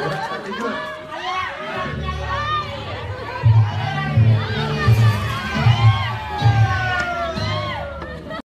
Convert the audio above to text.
Señor.